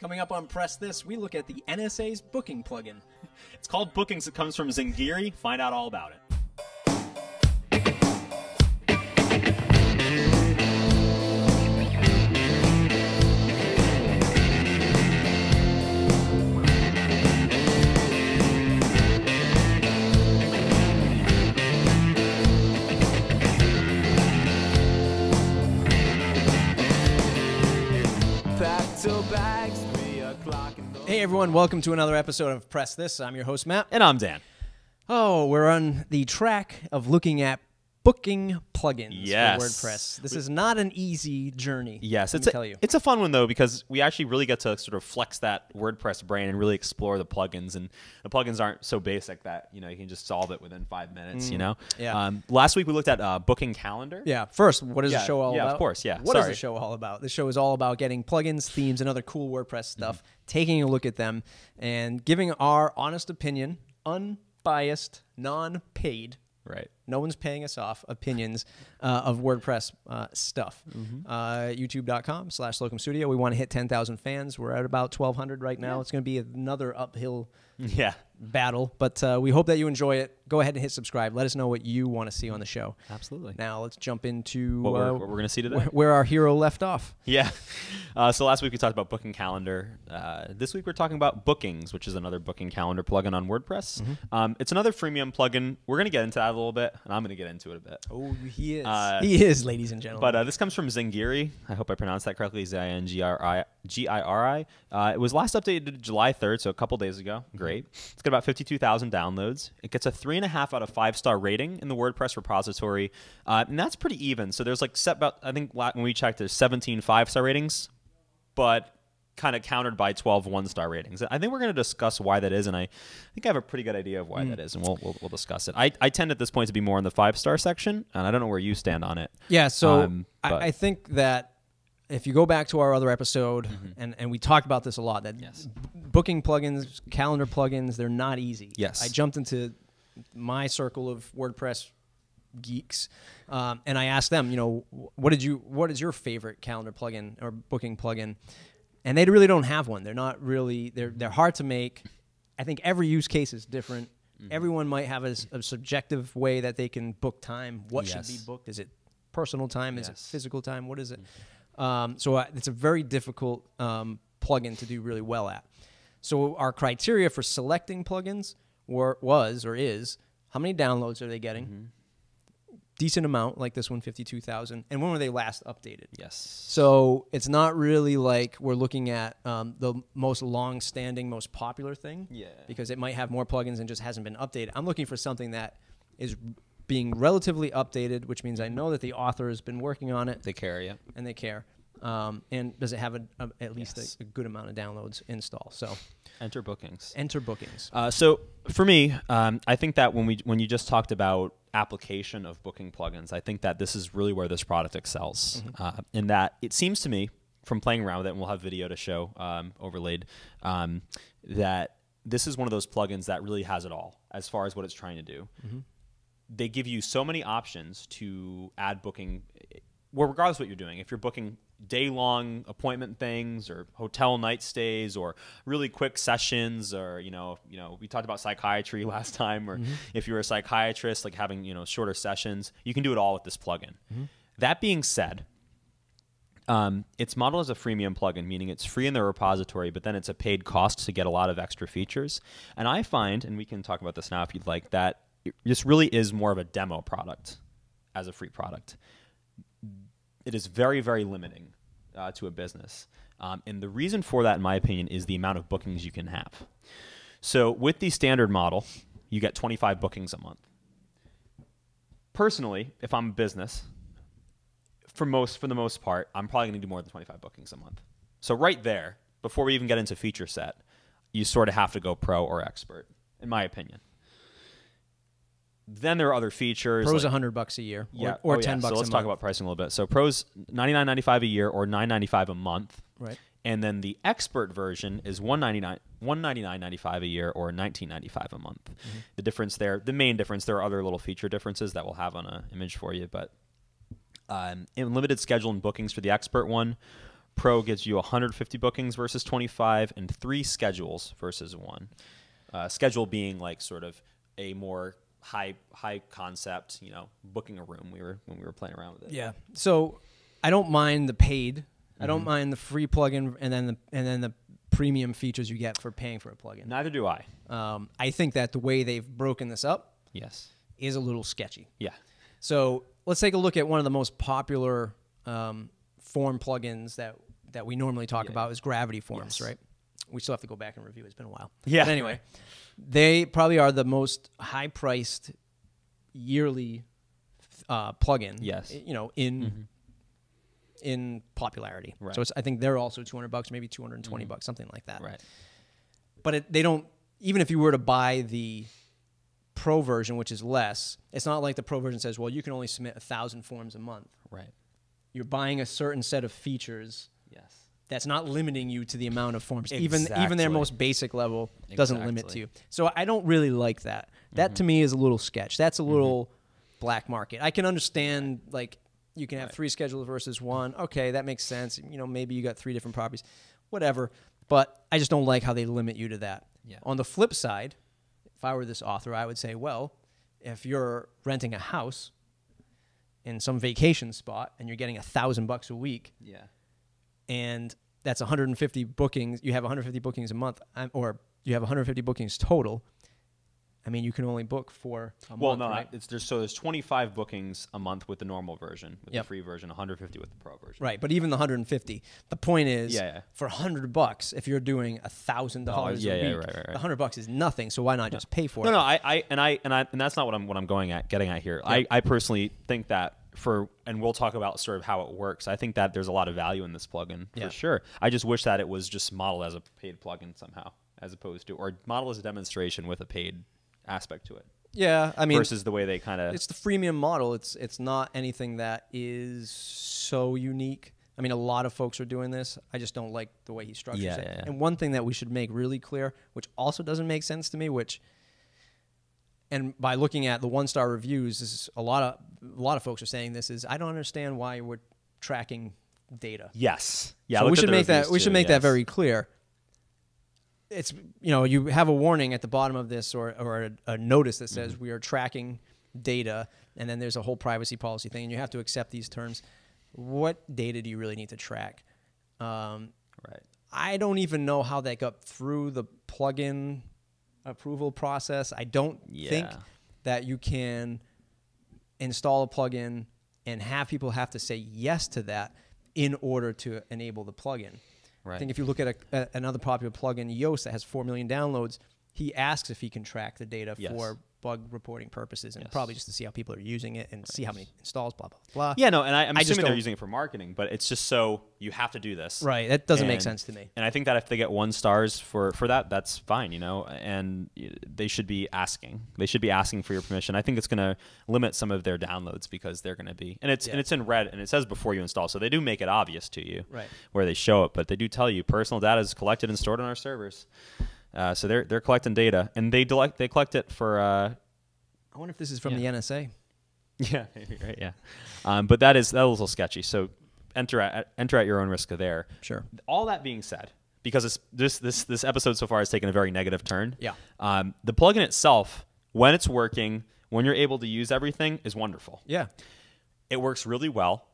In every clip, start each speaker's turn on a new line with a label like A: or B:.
A: Coming up on Press This, we look at the NSA's booking plugin.
B: It's called Bookings. It comes from Zingiri. Find out all about it.
A: Hey everyone, welcome to another episode of Press This. I'm your host Matt.
B: And I'm Dan.
A: Oh, we're on the track of looking at booking plugins
B: Yes.
A: for WordPress. This is not an easy journey.
B: Yes, it's a,
A: tell you.
B: it's a fun one though because we actually really get to sort of flex that WordPress brain and really explore the plugins. And the plugins aren't so basic that you know you can just solve it within five minutes. You know.
A: Mm. yeah.
B: Um, last week we looked at uh, booking calendar.
A: Yeah. First, what is
B: Yeah,
A: the show all
B: yeah, of course, yeah.
A: What is
B: Sorry.
A: the show all about? The show is all about getting plugins, themes, and other cool WordPress
B: Mm-hmm.
A: stuff, taking a look at them, and giving our honest opinion, unbiased, non-paid.
B: Right.
A: No one's paying us off. Opinions uh, of WordPress uh, stuff.
B: Mm-hmm.
A: Uh, YouTube.com slash Slocum Studio. We want to hit 10,000 fans. We're at about 1,200 right now. It's going to be another uphill
B: Yeah.
A: Battle, but uh, we hope that you enjoy it. Go ahead and hit subscribe. Let us know what you want to see on the show.
B: Absolutely.
A: Now let's jump into
B: What we're,
A: uh,
B: we're gonna see today.
A: where, where our hero left off.
B: Yeah. Uh, so last week we talked about booking calendar. Uh, this week we're talking about bookings, which is another booking calendar plugin on WordPress.
A: Mm-hmm.
B: Um, it's another freemium plugin. We're going to get into that a little bit, and I'm going to get into it a bit.
A: Oh, he is.
B: Uh,
A: he is, ladies and gentlemen.
B: But uh, this comes from Zingiri. I hope I pronounced that correctly. Z I N G R I G I R I. Uh, It was last updated July 3rd, so a couple days ago. Great. It's got about 52,000 downloads. It gets a three and a half out of five star rating in the WordPress repository, uh, and that's pretty even. So there's like set about I think when we checked, there's 17 five star ratings, but kind of countered by 12 one star ratings. I think we're going to discuss why that is, and I think I have a pretty good idea of why that is, and we'll, we'll, we'll discuss it. I, I tend at this point to be more in the five star section, and I don't know where you stand on it.
A: yeah, so
B: um,
A: I, I think that if you go back to our other episode,
B: Mm-hmm.
A: and, and we talked about this a lot, that
B: Yes.
A: b- booking plugins, calendar plugins, they're not easy.
B: Yes.
A: I jumped into my circle of WordPress geeks, um, and I asked them, you know, what did you, what is your favorite calendar plugin or booking plugin? And they really don't have one. They're not really. They're they're hard to make. I think every use case is different.
B: Mm-hmm.
A: Everyone might have a subjective way that they can book time. What should be booked? Is it personal time? Is it physical time? What is it? Um, so uh, it's a very difficult um, plugin to do really well at. So our criteria for selecting plugins were was or is how many downloads are they getting?
B: Mm-hmm.
A: Decent amount, like this one, fifty-two thousand. And when were they last updated?
B: Yes.
A: So it's not really like we're looking at um, the most long-standing, most popular thing.
B: Yeah.
A: Because it might have more plugins and just hasn't been updated. I'm looking for something that is being relatively updated, which means I know that the author has been working on it
B: They carry it.
A: and they care. Um, and does it have a, a, at least
B: Yes.
A: a, a good amount of downloads install? So
B: Enter bookings.
A: enter bookings.
B: Uh, so for me, um, I think that when we when you just talked about application of booking plugins, I think that this is really where this product excels. Uh, in that it seems to me, from playing around with it, and we'll have video to show um, overlaid, um, that this is one of those plugins that really has it all as far as what it's trying to do. They give you so many options to add booking. Well, regardless of what you're doing, if you're booking day long appointment things or hotel night stays or really quick sessions or you know you know we talked about psychiatry last time or if you're a psychiatrist like having you know shorter sessions you can do it all with this plugin that being said um, it's modeled as a freemium plugin, meaning it's free in the repository, but then it's a paid cost to get a lot of extra features. And I find, and we can talk about this now if you'd like, that this really is more of a demo product as a free product. It is very, very limiting uh, to a business. Um, and the reason for that, in my opinion, is the amount of bookings you can have. So with the standard model, you get 25 bookings a month. Personally, if I'm a business, for most for the most part, I'm probably going to do more than 25 bookings a month. So right there, before we even get into feature set, you sort of have to go pro or expert, in my opinion. Then there are other features.
A: Pros
B: like-
A: hundred bucks a year, or,
B: yeah,
A: or
B: oh, yeah.
A: ten bucks.
B: So let's talk
A: month.
B: about pricing a little bit. So pros 99.95 a year or 9.95 a month.
A: Right.
B: And then the expert version is 199 199.95 a year or 19.95 a month.
A: Mm-hmm.
B: The difference there, the main difference, there are other little feature differences that we'll have on an image for you, but um, in limited schedule and bookings for the expert one, Pro gives you 150 bookings versus 25, and three schedules versus one. Uh, schedule being like sort of a more high high concept, you know, booking a room. We were when we were playing around with it.
A: Yeah. So I don't mind the paid. I
B: Mm-hmm.
A: don't mind the free plugin and then the and then the premium features you get for paying for a plugin.
B: Neither do I.
A: Um, I think that the way they've broken this up
B: Yes.
A: is a little sketchy.
B: Yeah.
A: So let's take a look at one of the most popular um, form plugins that that we normally talk
B: Yeah.
A: about is Gravity Forms,
B: Yes.
A: right? We still have to go back and review. It's been a while.
B: Yeah.
A: But anyway, they probably are the most high-priced yearly uh, plugin.
B: Yes. Mm-hmm.
A: You know, in in popularity.
B: Right.
A: So it's, I think they're also 200 bucks, maybe 220 bucks, something like that.
B: Right.
A: But it, they don't. Even if you were to buy the pro version, which is less, it's not like the pro version says, "Well, you can only submit a thousand forms a month."
B: Right.
A: You're buying a certain set of features
B: Yes.
A: That's not limiting you to the amount of forms. Even even their most basic level doesn't limit to you. So I don't really like that. That to mm-hmm. me is a little sketch. That's a mm-hmm. little black market. I can understand like you can have
B: Right.
A: three schedules versus one. Okay, that makes sense. You know, maybe you got three different properties, whatever. But I just don't like how they limit you to that.
B: Yeah.
A: On the flip side, if I were this author, I would say, well, if you're renting a house in some vacation spot and you're getting a thousand bucks a week,
B: Yeah.
A: And that's 150 bookings. You have 150 bookings a month, um, or you have 150 bookings total. I mean, you can only book for a
B: Well,
A: month,
B: no,
A: right?
B: it's there's so there's 25 bookings a month with the normal version, with
A: Yep.
B: the free version, 150 with the pro version.
A: Right, but even the 150. The point is,
B: Yeah, yeah.
A: for 100 bucks, if you're doing a thousand dollars
B: yeah,
A: a
B: yeah,
A: week,
B: right, right, right.
A: the 100 bucks is nothing. So why not just pay for
B: No,
A: it?
B: no, I, I, and I, and I, and that's not what I'm, what I'm going at, getting at here. I, I personally think that for, and we'll talk about sort of how it works. I think that there's a lot of value in this plugin
A: Yeah.
B: for sure. I just wish that it was just modeled as a paid plugin somehow, as opposed to, or modeled as a demonstration with a paid aspect to it,
A: Yeah, I mean,
B: versus the way they kind of.
A: it's the freemium model. It's it's not anything that is so unique. I mean, a lot of folks are doing this. I just don't like the way he structures
B: Yeah,
A: it.
B: yeah, yeah.
A: And one thing that we should make really clear, which also doesn't make sense to me, which and by looking at the one star reviews, is a lot of a lot of folks are saying this is I don't understand why we're tracking data.
B: Yes. Yeah.
A: So we should make that
B: reviews
A: we should
B: too,
A: make that very clear. It's you know you have a warning at the bottom of this or or a, a notice that says
B: Mm-hmm.
A: we are tracking data, and then there's a whole privacy policy thing, and you have to accept these terms. What data do you really need to track? Um,
B: Right.
A: I don't even know how that got through the plugin approval process. I don't think that you can install a plugin and have people have to say yes to that in order to enable the plugin. I think if you look at a, a, another popular plugin, Yoast, that has 4 million downloads, he asks if he can track the data
B: Yes.
A: for bug reporting purposes and
B: Yes.
A: probably just to see how people are using it and see how many installs, blah, blah, blah.
B: Yeah, no, and I,
A: just
B: assuming they're using it for marketing, but it's just so you have to do this.
A: Right. That doesn't make sense to me.
B: And I think that if they get one stars for for that, that's fine, you know. And they should be asking. They should be asking for your permission. I think it's going to limit some of their downloads because they're going to be and it's
A: Yeah.
B: and it's in red and it says before you install, so they do make it obvious to you,
A: Right.
B: Where they show it, but they do tell you personal data is collected and stored on our servers. Uh, so they're they're collecting data and they delect, they collect it for. Uh,
A: I wonder if this is from
B: Yeah.
A: the NSA.
B: yeah, right, yeah. Um, but that is that was a little sketchy. So enter at enter at your own risk there.
A: Sure.
B: All that being said, because it's, this this this episode so far has taken a very negative turn.
A: Yeah.
B: Um, the plugin itself, when it's working, when you're able to use everything, is wonderful.
A: Yeah.
B: It works really well.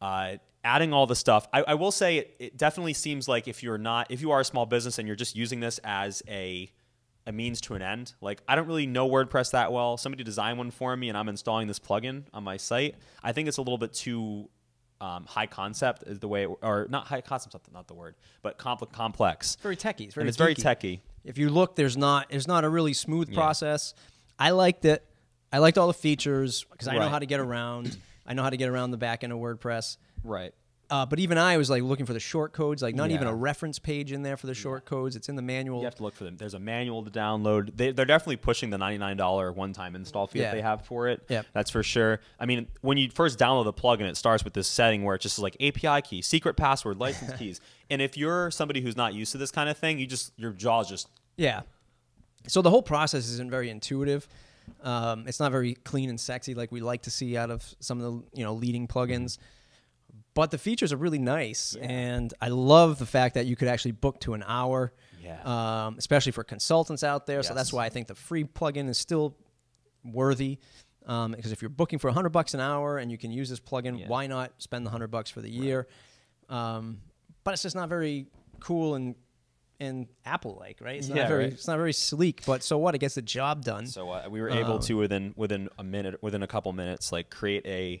B: Uh, adding all the stuff, I, I will say it, it definitely seems like if you're not, if you are a small business and you're just using this as a a means to an end, like I don't really know WordPress that well. Somebody designed one for me, and I'm installing this plugin on my site. I think it's a little bit too um, high concept, is the way, it, or not high concept, not the, not the word, but compl- complex.
A: It's very techie. It's very
B: and it's very techy.
A: If you look, there's not there's not a really smooth
B: Yeah.
A: process. I liked it. I liked all the features because I know how to get around. I know how to get around the back end of WordPress.
B: Right.
A: Uh, but even I was like looking for the short codes, like not even a reference page in there for the short codes. It's in the manual.
B: You have to look for them. There's a manual to download. They, they're definitely pushing the $99 one-time install fee
A: Yeah.
B: that they have for it.
A: Yep.
B: That's for sure. I mean, when you first download the plugin, it starts with this setting where it's just like API key, secret password, license keys. And if you're somebody who's not used to this kind of thing, you just your jaw's just
A: Yeah. So the whole process isn't very intuitive. Um, it's not very clean and sexy like we like to see out of some of the you know leading plugins. But the features are really nice,
B: Yeah.
A: and I love the fact that you could actually book to an hour.
B: Yeah.
A: Um, especially for consultants out there. So that's why I think the free plugin is still worthy. Um, because if you're booking for 100 bucks an hour and you can use this plugin,
B: Yeah.
A: why not spend the 100 bucks for the year? Um, but it's just not very cool and and Apple like, right? It's
B: Yeah,
A: not very
B: right.
A: it's not very sleek, but so what? It gets the job done.
B: So uh, we were able
A: Um,
B: to within within a minute, within a couple minutes, like create a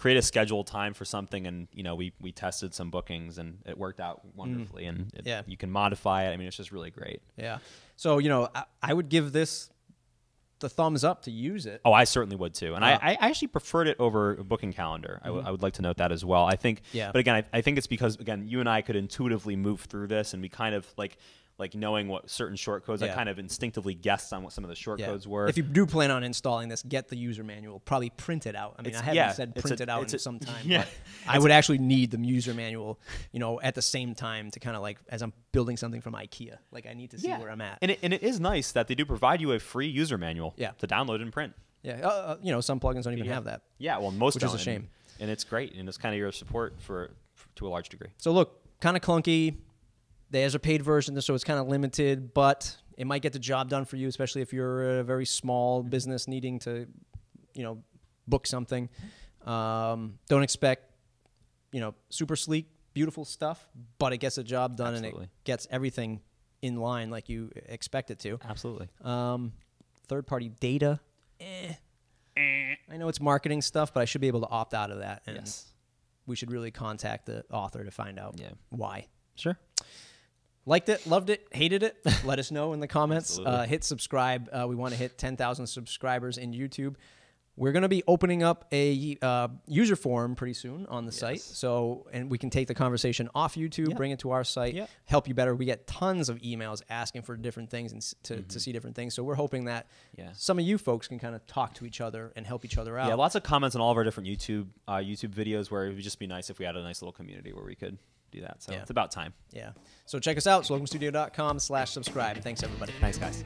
B: create a scheduled time for something, and you know we we tested some bookings, and it worked out wonderfully. And it,
A: Mm. Yeah.
B: you can modify it. I mean, it's just really great.
A: Yeah. So you know, I, I would give this the thumbs up to use it.
B: Oh, I certainly would too, and
A: Uh,
B: I, I actually preferred it over a booking calendar. I, w- I would like to note that as well. I think,
A: Yeah.
B: But again, I, I think it's because again, you and I could intuitively move through this, and we kind of like like knowing what certain short codes. I kind of instinctively guessed on what some of the short
A: Yeah.
B: codes were.
A: If you do plan on installing this, get the user manual. Probably print it out. I mean,
B: It's-
A: I haven't
B: yeah,
A: said print
B: a-
A: it out in
B: a-
A: some time.
B: yeah.
A: but I would actually need the user manual, you know, at the same time to kind of like as I'm building something from IKEA. Like I need to see where I'm at.
B: And it, and it is nice that they do provide you a free user manual
A: Yeah.
B: to download and print.
A: yeah. Uh, uh, you know, some plugins don't even
B: Yeah.
A: have that.
B: Yeah, well, most
A: Which is a
B: don't, and-
A: shame.
B: And, it's great, and it's kind of your support for, for to a large degree.
A: So look, kind of clunky. There's a paid version, so it's kind of limited, but it might get the job done for you, especially if you're a very small business needing to, you know, book something. Um, don't expect, you know, super sleek, beautiful stuff, but it gets the job done and it gets everything in line like you expect it to.
B: Absolutely.
A: Um, third party data, eh. I know it's marketing stuff, but I should be able to opt out of that. And
B: Yes.
A: we should really contact the author to find out
B: Yeah.
A: why.
B: Sure.
A: Liked it, loved it, hated it. Let us know in the comments. Uh, hit subscribe. Uh, we want to hit 10,000 subscribers in YouTube. We're going to be opening up a uh, user forum pretty soon on the site. So, and we can take the conversation off YouTube, bring it to our site, help you better. We get tons of emails asking for different things and to, to see different things. So we're hoping that
B: Mm-hmm. Yeah.
A: some of you folks can kind of talk to each other and help each other out.
B: Yeah, lots of comments on all of our different YouTube uh, YouTube videos where it would just be nice if we had a nice little community where we could do that. So
A: Yeah.
B: it's about time.
A: Yeah. So check us out, slocumstudio.com slash subscribe. Thanks, everybody.
B: Thanks, guys.